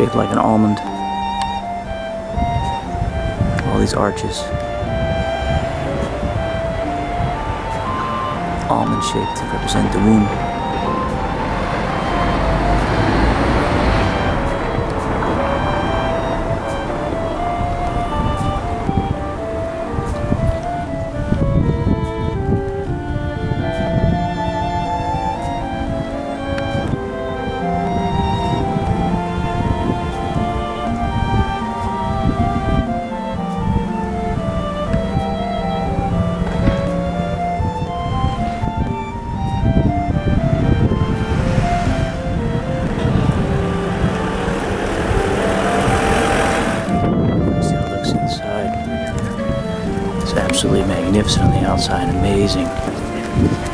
shaped like an almond. All these arches. Almond shaped to represent the womb. Absolutely magnificent on the outside, amazing.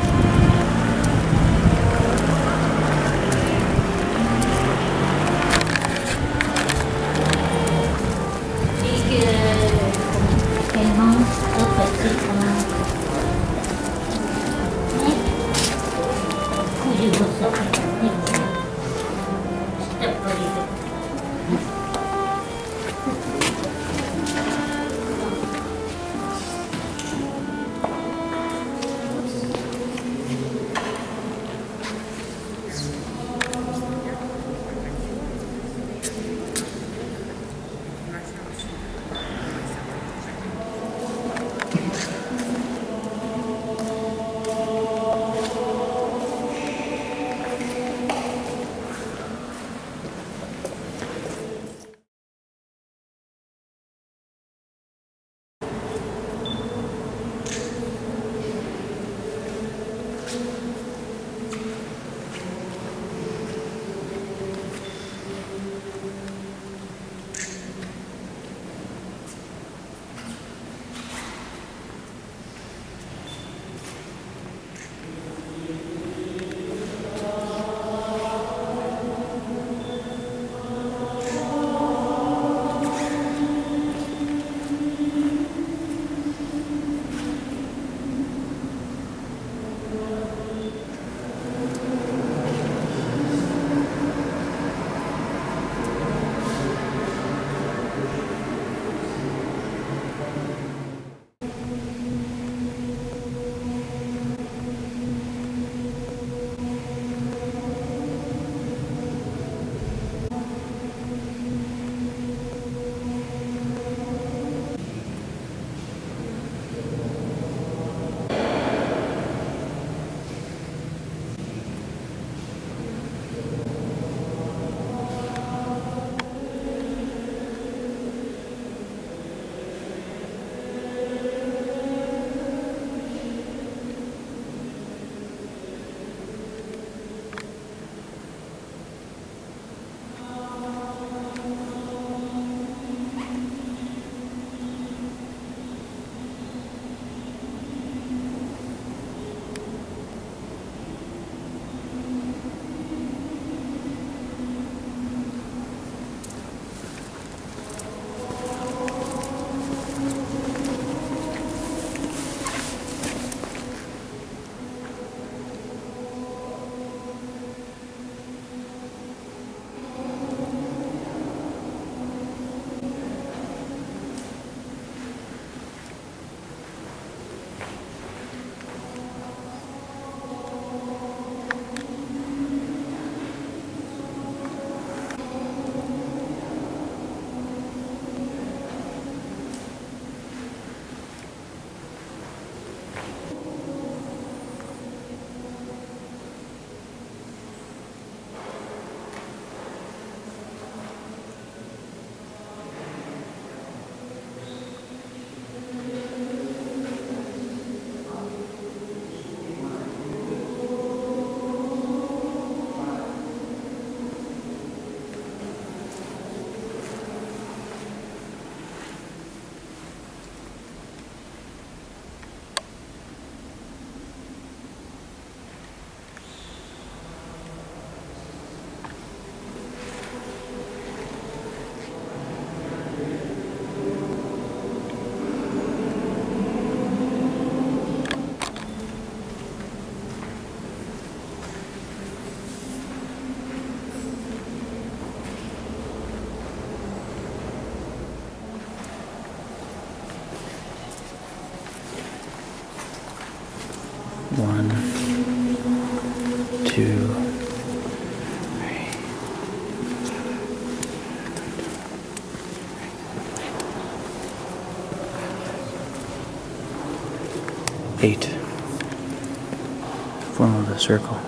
Circle.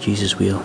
Jesus wheel.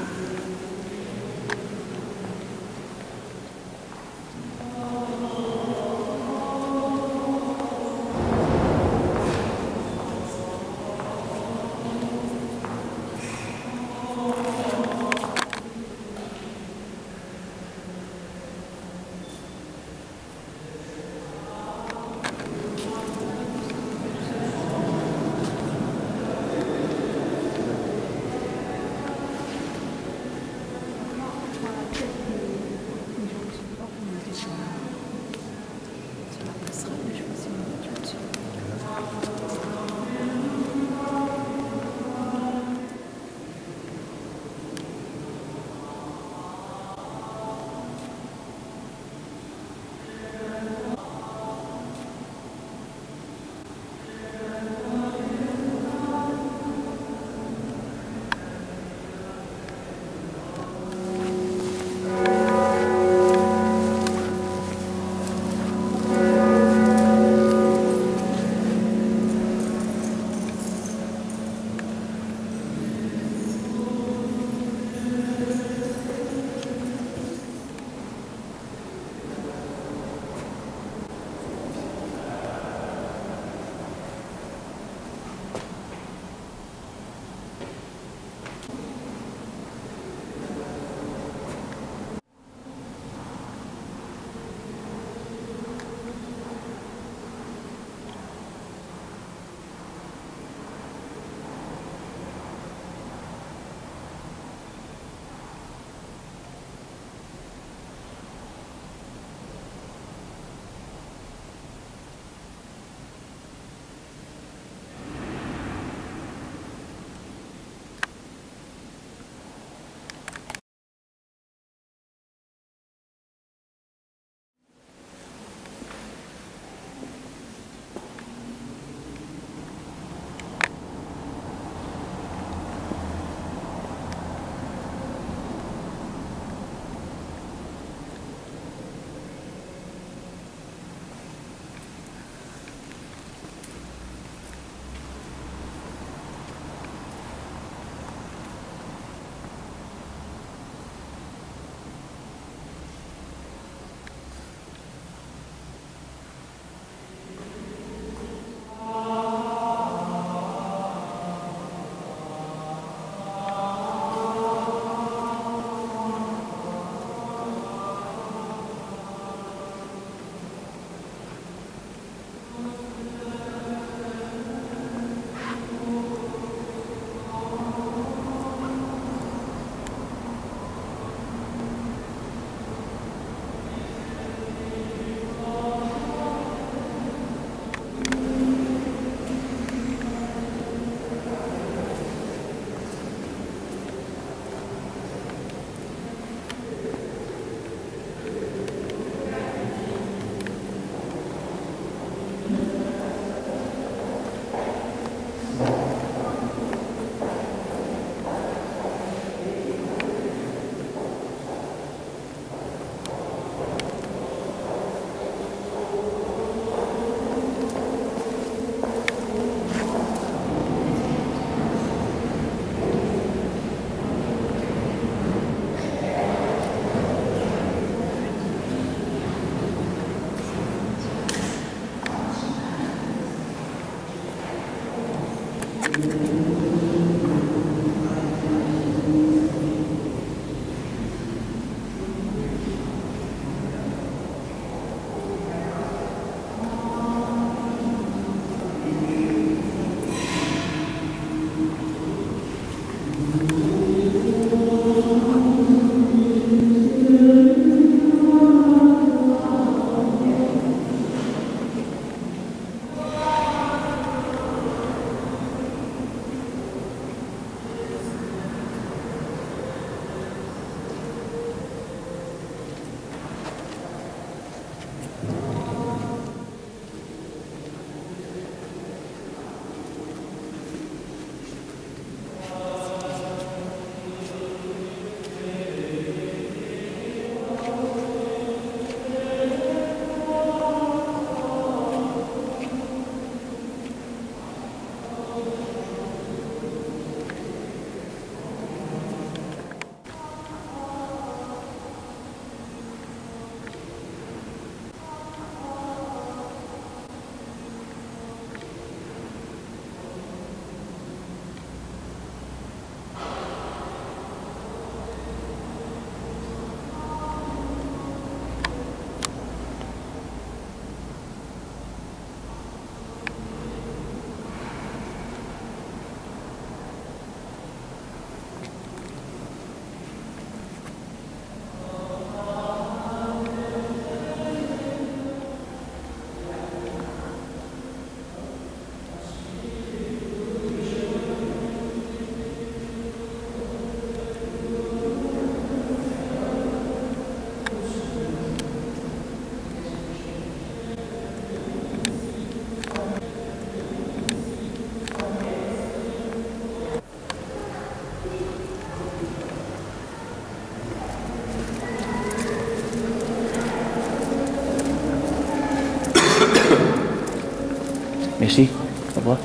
Messi apa